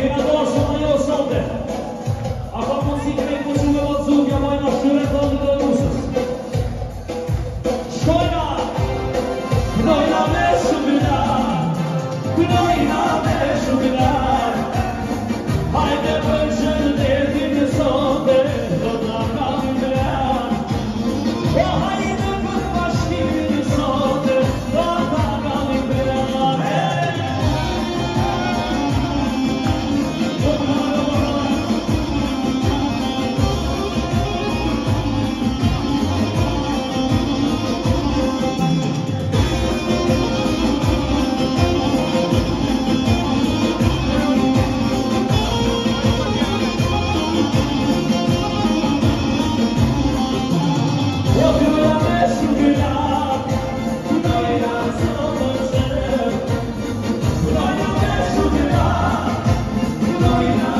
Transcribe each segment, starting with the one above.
Quem mandou a chama aí é o Sander. Hallelujah.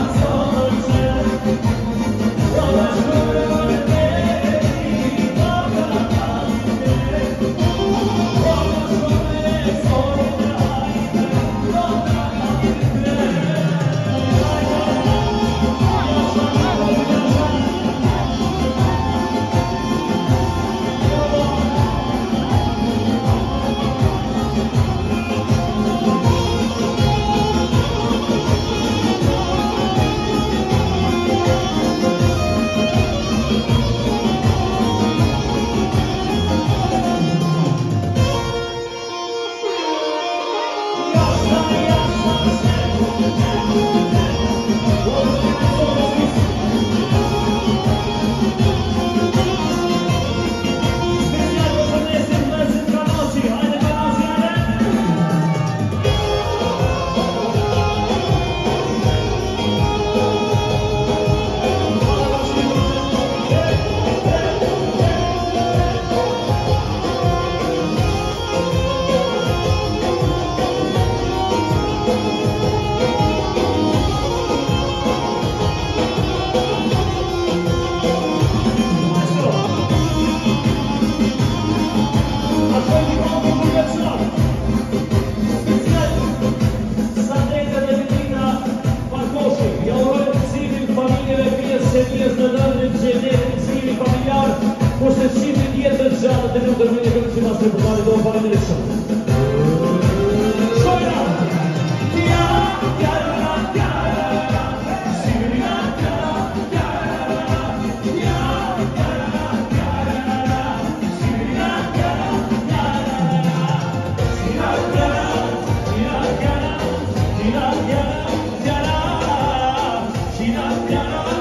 Attenzione, termine che si basta portare devo fare direzione. Bravo,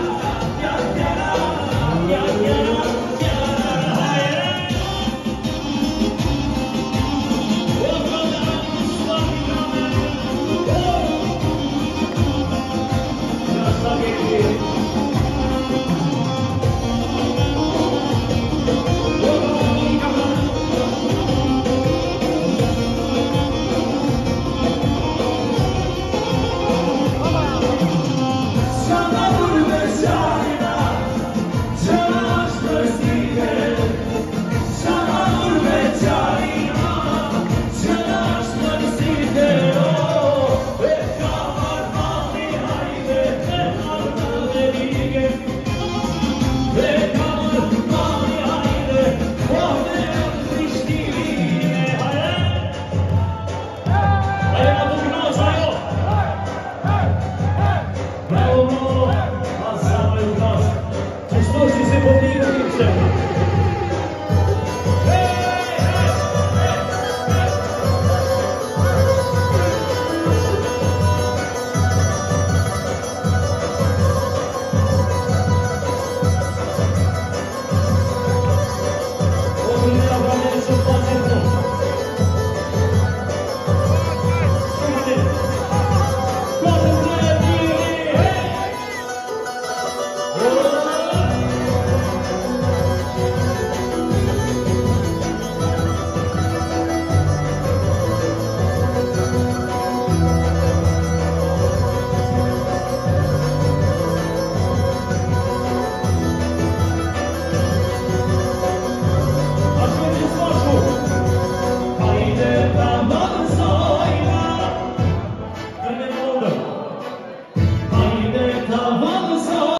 ポティールキッチン